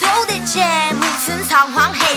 都得全部身上黄黑。